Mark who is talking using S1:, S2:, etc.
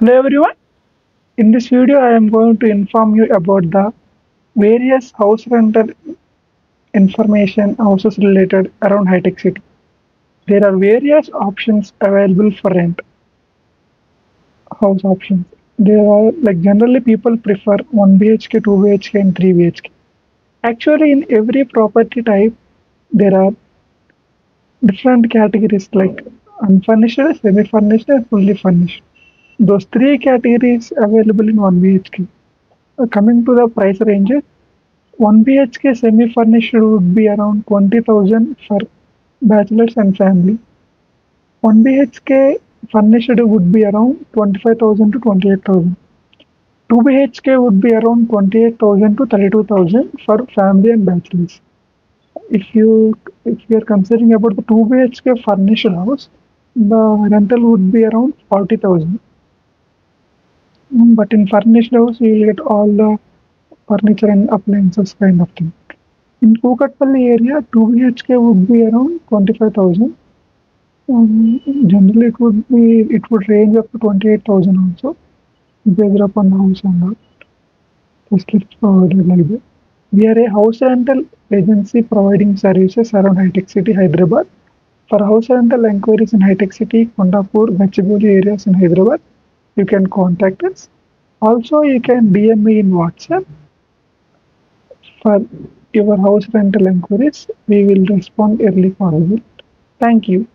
S1: Hello everyone. In this video, I am going to inform you about the various house rental information houses related around High Tech City. There are various options available for rent. House options. There are like generally people prefer 1 BHK, 2 BHK, and 3 BHK. Actually, in every property type, there are different categories like unfurnished, semi-furnished, and fully furnished. Those three categories available in 1 BHK. Uh, coming to the price ranges, 1 BHK semi-furnished would be around 20,000 for bachelors and family. 1 BHK furnished would be around 25,000 to 28,000. 2 BHK would be around 28,000 to 32,000 for family and bachelors. If you if you are considering about the 2 BHK furnished house, the rental would be around 40,000. Mm, But in furnished house, you will get all the furniture and appliances kind of thing. In Kukatpalli area, 2 BHK would be around 25,000. Um, generally, it would be it would range up to 28,000 also, based upon house and all. Facilities provided like that. We are a house rental agency providing services around High Tech City, Hyderabad. For house rental enquiries in High Tech City, Kondapur, Gachibowli areas in Hyderabad, you can contact us. Also, you can DM me in WhatsApp for your house rental inquiries. We will respond early possible. Thank you.